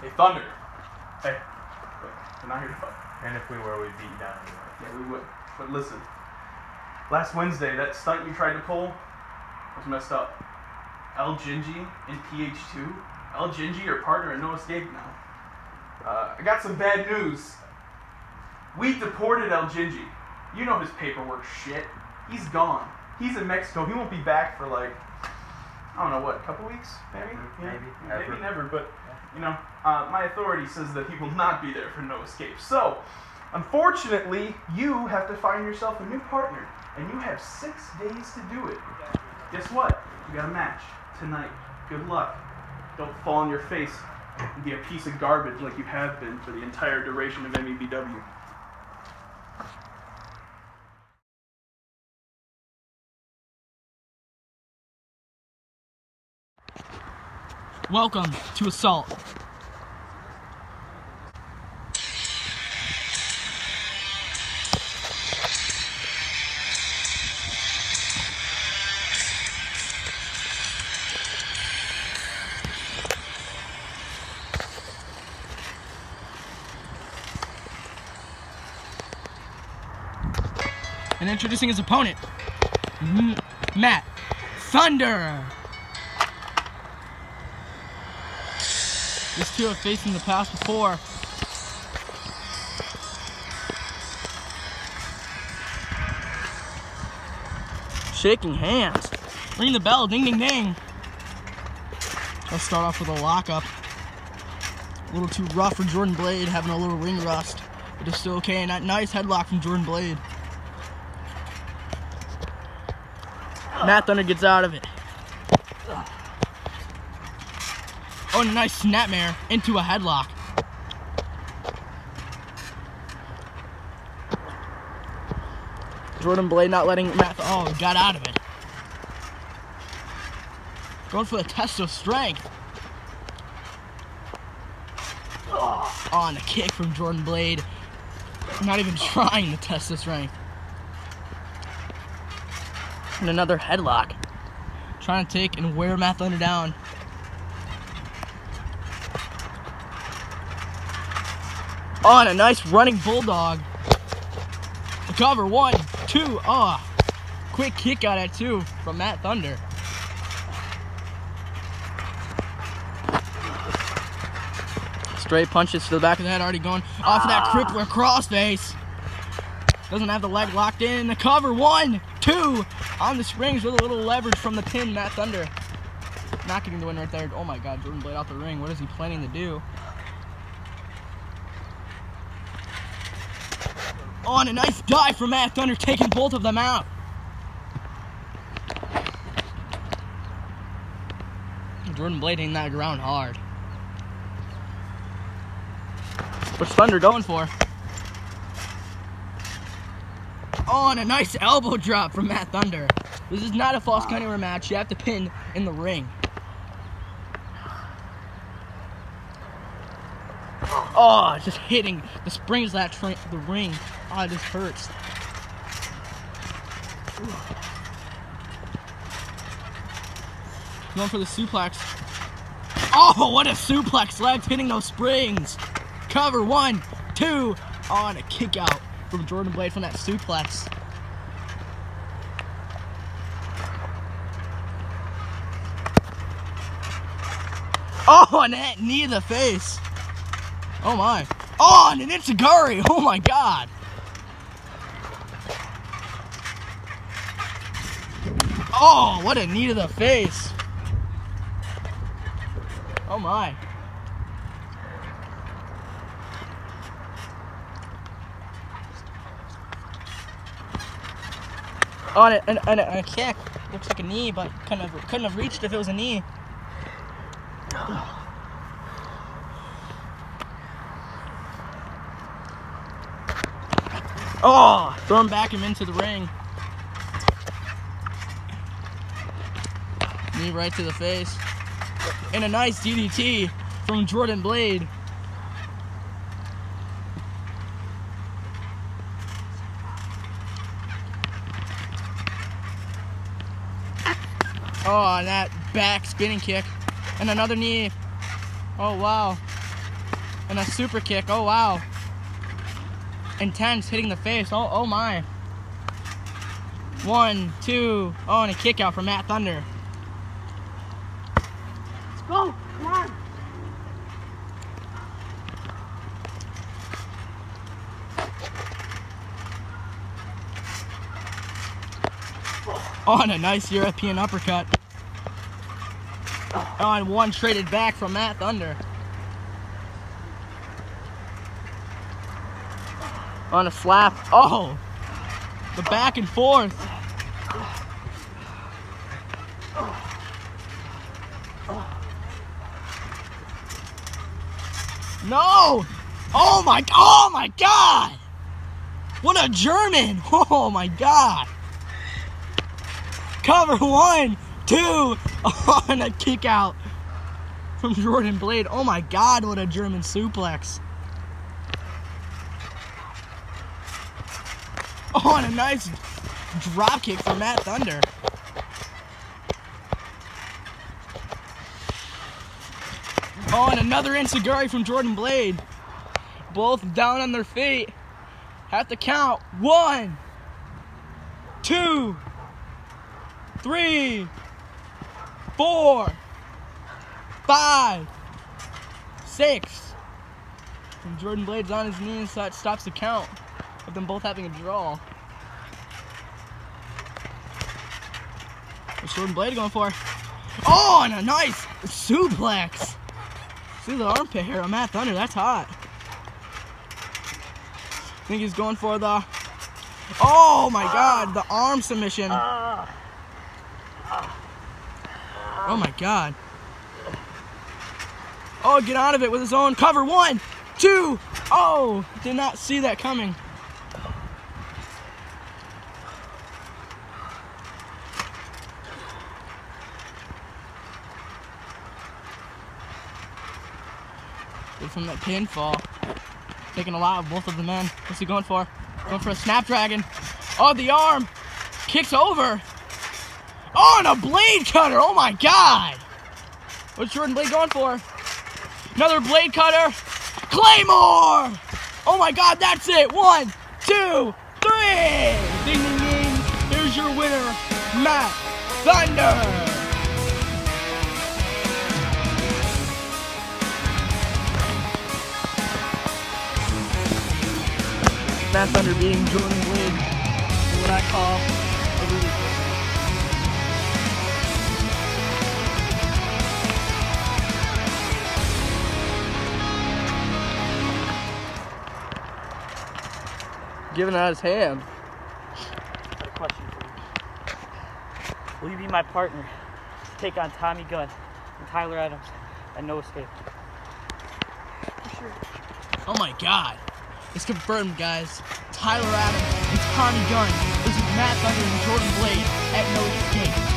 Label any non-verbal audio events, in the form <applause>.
Hey, Thunder. Hey, look, we're not here to fuck. And if we were, we'd beat you down anyway. Yeah, we would. But listen, last Wednesday, that stunt you tried to pull was messed up. El Gingy in PH2. El Gingy, your partner in No Escape now. Uh, I got some bad news. We deported El Gingy. You know his paperwork shit. He's gone. He's in Mexico. He won't be back for like, I don't know what, a couple weeks? Maybe? Mm, maybe, Maybe ever. never, but, you know, uh, my authority says that he will not be there for No Escape. So, unfortunately, you have to find yourself a new partner, and you have six days to do it. Guess what? You got a match tonight. Good luck. Don't fall on your face and be a piece of garbage like you have been for the entire duration of MEBW. Welcome to Assault. And introducing his opponent, M- Matt Thunder. These two have faced in the past before. Shaking hands. Ring the bell, ding ding ding. Let's start off with a lockup. A little too rough for Jordan Blade, having a little ring rust. But it's still okay. And that nice headlock from Jordan Blade. Matt Thunder gets out of it. Oh, a nice snapmare into a headlock. Jordan Blade not letting Matt. Oh, got out of it. Going for the test of strength. Oh, and a kick from Jordan Blade. Not even <laughs> trying to test the strength. And another headlock. Trying to take and wear Matt Thunder down. On a nice running bulldog. A cover, one, two, ah. Quick kick out at two from Matt Thunder. Straight punches to the back of the head, already going off of that crippler crossface. Doesn't have the leg locked in. The cover, one, two, on the springs with a little leverage from the pin, Matt Thunder. Not getting the win right there. Oh my god, Jordan Blade out the ring. What is he planning to do? Oh, and a nice dive from Matt Thunder, taking both of them out. Jordan Blade hitting that ground hard. What's Thunder going for? Oh, and a nice elbow drop from Matt Thunder. This is not a false ah. count anywhere match. You have to pin in the ring. Oh, just hitting the springs that tra- the ring. Oh, just hurts. Going for the suplex. Oh, what a suplex! Legs hitting those springs. Cover one, two. Oh, a kick out from Jordan Blade from that suplex. Oh, and that knee to the face. Oh my. Oh, and an Ichigari. Oh my god. Oh, what a knee to the face. Oh my. Oh, and a, and, and a, and a kick. Looks like a knee, but couldn't have, couldn't have reached if it was a knee. <sighs> <sighs> Oh, throw him back him into the ring. Knee right to the face. And a nice DDT from Jordan Blade. Oh, and that back spinning kick. And another knee. Oh, wow. And a super kick. Oh, wow. Intense, hitting the face. Oh, oh my. One, two. Oh, and a kick out from Matt Thunder. Let's go. Come on. Oh, and a nice European uppercut. Oh, and one traded back from Matt Thunder. On a slap. Oh! The back and forth. No! Oh my, oh my God! What a German! <laughs> Oh my God! Cover one, two, <laughs> on a kick out from Jordan Blade. Oh my God, what a German suplex. Oh, and a nice drop kick from Matt Thunder. Oh, and another Enzuigiri from Jordan Blade. Both down on their feet. Have to count. One, two, three, four, five, six. And Jordan Blade's on his knees, so that stops the count of them both having a draw. What's Jordan Blade going for? Oh, and a nice suplex. See the armpit hair on Matt Thunder, that's hot. I think he's going for the, oh my God, the arm submission. Oh my god. Oh, get out of it with his own cover. One, two. Oh, did not see that coming. From that pinfall. Taking a lot of both of the men. What's he going for? Going for a snapdragon. Oh, the arm. Kicks over. Oh, and a blade cutter. Oh my god. What's Jordan Blade going for? Another blade cutter. Claymore. Oh my god, that's it. One, two, three. Ding, ding, ding. Here's your winner, Matt Thunder. Matt Thunder beating Jordan Blade. What I call a really giving out his hand. Got a question for you. Will you be my partner to take on Tommy Gunn and Tyler Adams at No Escape? For sure. Oh my god. It's confirmed, guys. Tyler Adams and Tommy Gunn versus Matt Thunder and Jordan Blade at No Escape.